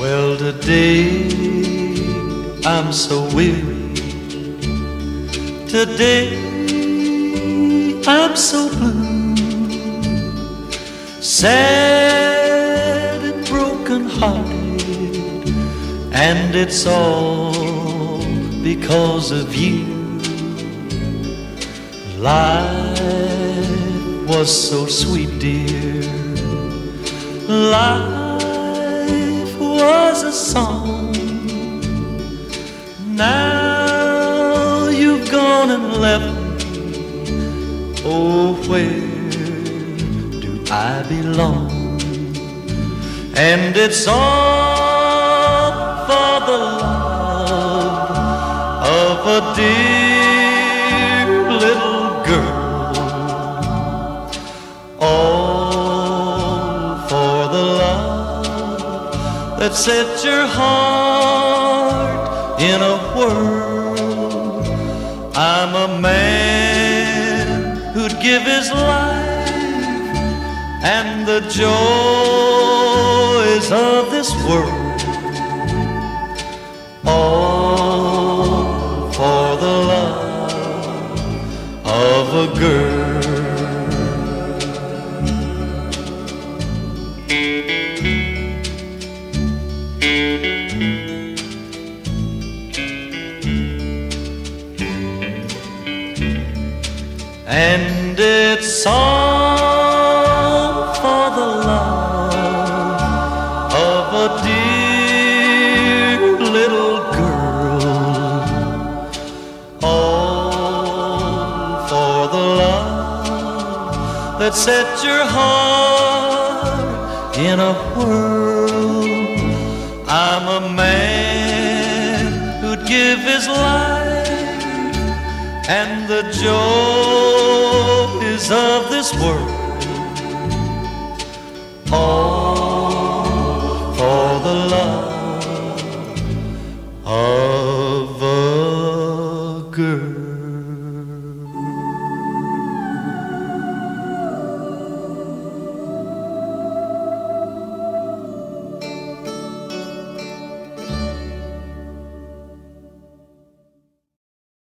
Well, today I'm so weary. Today I'm so blue. Sad and broken hearted. And it's all because of you. Life was so sweet, dear. Life was a song. Now you've gone and left me. Oh, where do I belong? And it's all for the love of a dear little girl. That set your heart in a whirl. I'm a man who'd give his life and the joys of this world. All for the love of a girl. And it's all for the love of a dear little girl. All for the love that set your heart in a whirl. I'm a man who'd give his life and the of this world. All for the love of a girl.